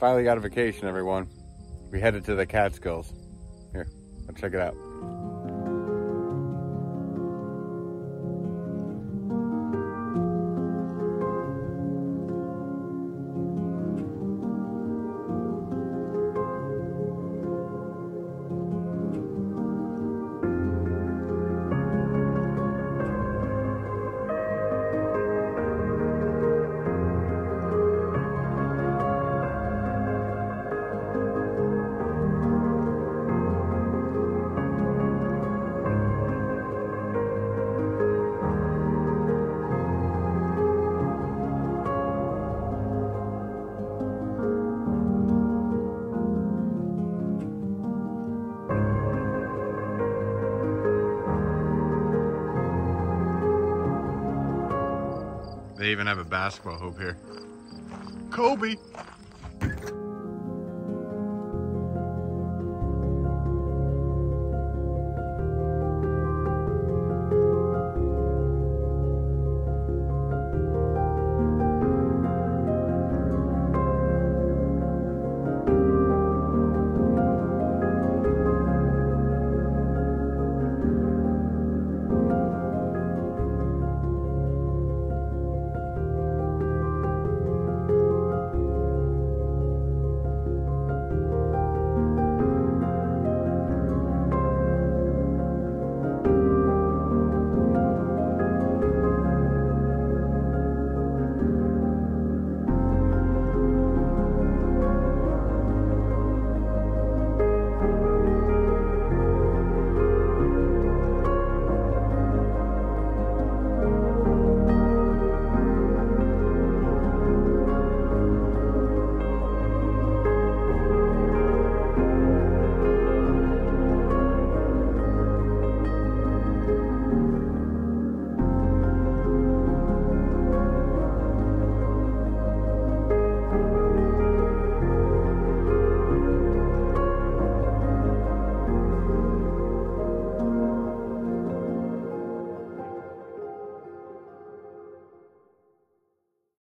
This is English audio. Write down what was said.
Finally got a vacation, everyone. We headed to the Catskills. Here, let's check it out. They even have a basketball hoop here. Kobe!